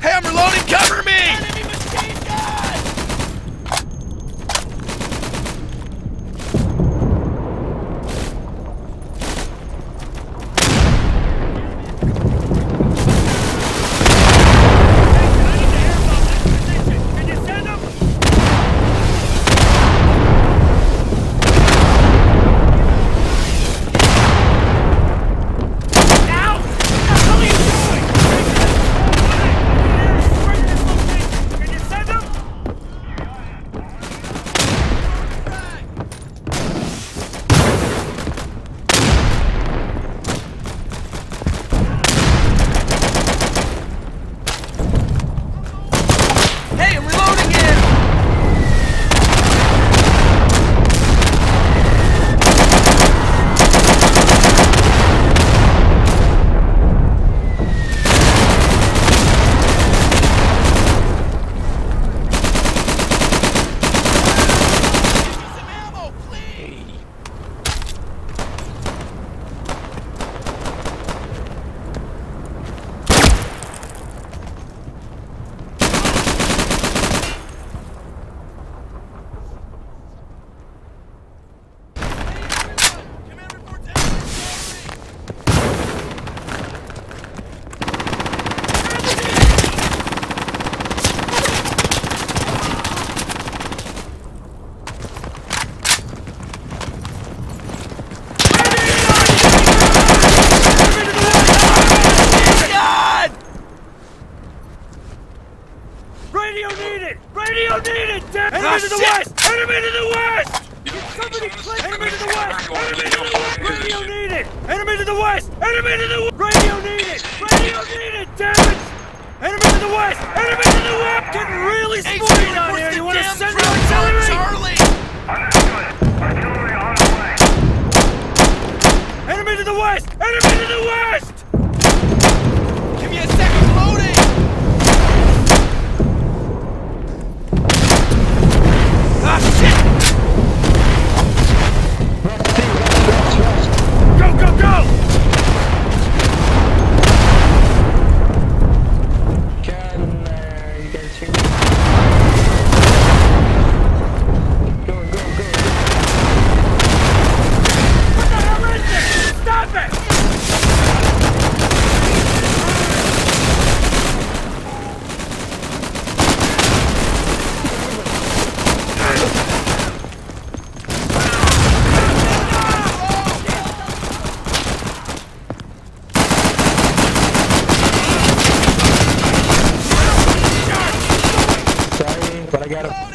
Hammer loading, cover! Enemy oh, to the shit! west! Enemy to the west! Somebody click! Enemy to the west! Enemy to the west! Radio needed! Enemy to the west! Enemy to the west! Radio needed! Radio needed! Damn it! Enemy to the west! Enemy to the west! Getting really Hey, spoiled out here! You wanna damn send your artillery? Charlie! Enemy to the west! Enemy to the west! Give me a second! I got him.